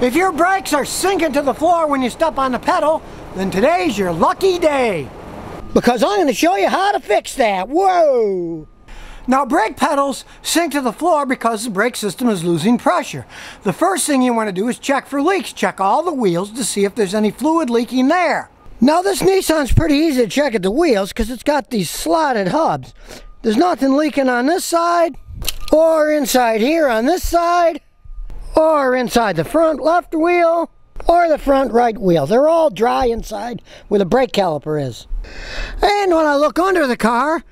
If your brakes are sinking to the floor when you step on the pedal, then today's your lucky day. Because I'm going to show you how to fix that. Whoa! Now brake pedals sink to the floor because the brake system is losing pressure. The first thing you want to do is check for leaks. Check all the wheels to see if there's any fluid leaking there. Now this Nissan's pretty easy to check at the wheels because it's got these slotted hubs. There's nothing leaking on this side or inside here on this side or inside the front left wheel or the front right wheel. They're all dry inside where the brake caliper is. And when I look under the car,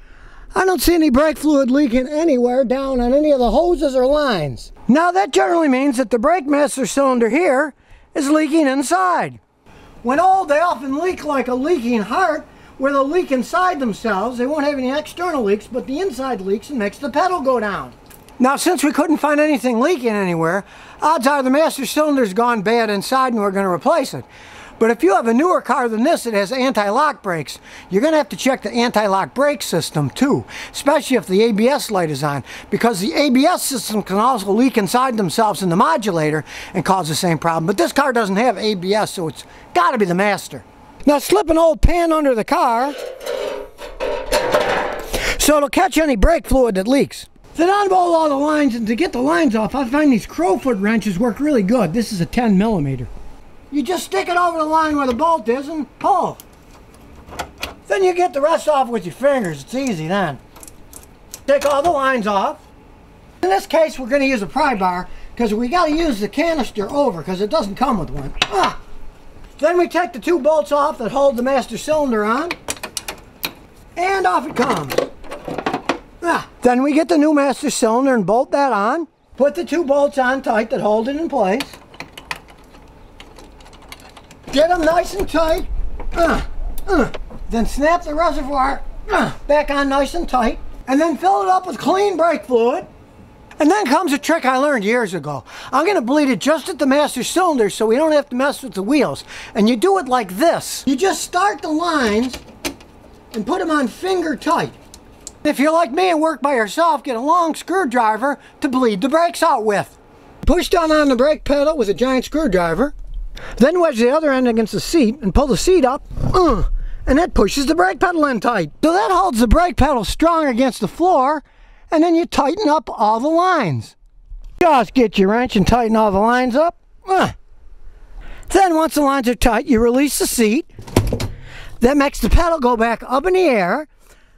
I don't see any brake fluid leaking anywhere down on any of the hoses or lines. Now that generally means that the brake master cylinder here is leaking inside. When old, they often leak like a leaking heart, where they'll leak inside themselves. They won't have any external leaks, but the inside leaks and makes the pedal go down. Now, since we couldn't find anything leaking anywhere, odds are the master cylinder's gone bad inside and we're going to replace it. But if you have a newer car than this that has anti-lock brakes, you're going to have to check the anti-lock brake system too, especially if the ABS light is on, because the ABS system can also leak inside themselves in the modulator and cause the same problem. But this car doesn't have ABS, so it's got to be the master. Now slip an old pan under the car so it'll catch any brake fluid that leaks. Then unbolt all the lines, and to get the lines off, I find these crowfoot wrenches work really good. This is a 10 millimeter. You just stick it over the line where the bolt is and pull. Then you get the rest off with your fingers. It's easy then. Take all the lines off. In this case, we're going to use a pry bar because we got to use the canister over because it doesn't come with one. Ah. Then we take the two bolts off that hold the master cylinder on and off it comes. Ah. Then we get the new master cylinder and bolt that on. Put the two bolts on tight that hold it in place. Get them nice and tight. Uh, uh. Then snap the reservoir uh, back on nice and tight. And then fill it up with clean brake fluid. And then comes a trick I learned years ago. I'm going to bleed it just at the master cylinder so we don't have to mess with the wheels. And you do it like this. You just start the lines and put them on finger tight. If you're like me and work by yourself, get a long screwdriver to bleed the brakes out with. Push down on the brake pedal with a giant screwdriver. Then wedge the other end against the seat and pull the seat up. Uh, and that pushes the brake pedal in tight. So that holds the brake pedal strong against the floor and then you tighten up all the lines. Just get your wrench and tighten all the lines up. Uh. Then once the lines are tight, you release the seat. That makes the pedal go back up in the air.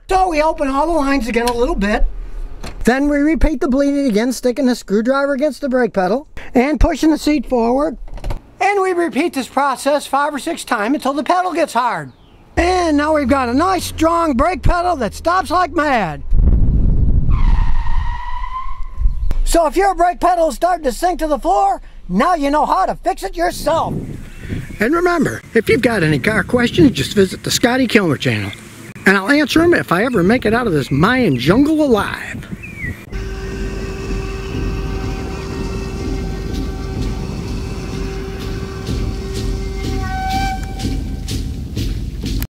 So we open all the lines again a little bit. Then we repeat the bleeding again, sticking the screwdriver against the brake pedal and pushing the seat forward. And we repeat this process five or six times until the pedal gets hard. And now we've got a nice strong brake pedal that stops like mad. So if your brake pedal is starting to sink to the floor, now you know how to fix it yourself. And remember, if you've got any car questions, just visit the Scotty Kilmer channel. And I'll answer them if I ever make it out of this Mayan jungle alive.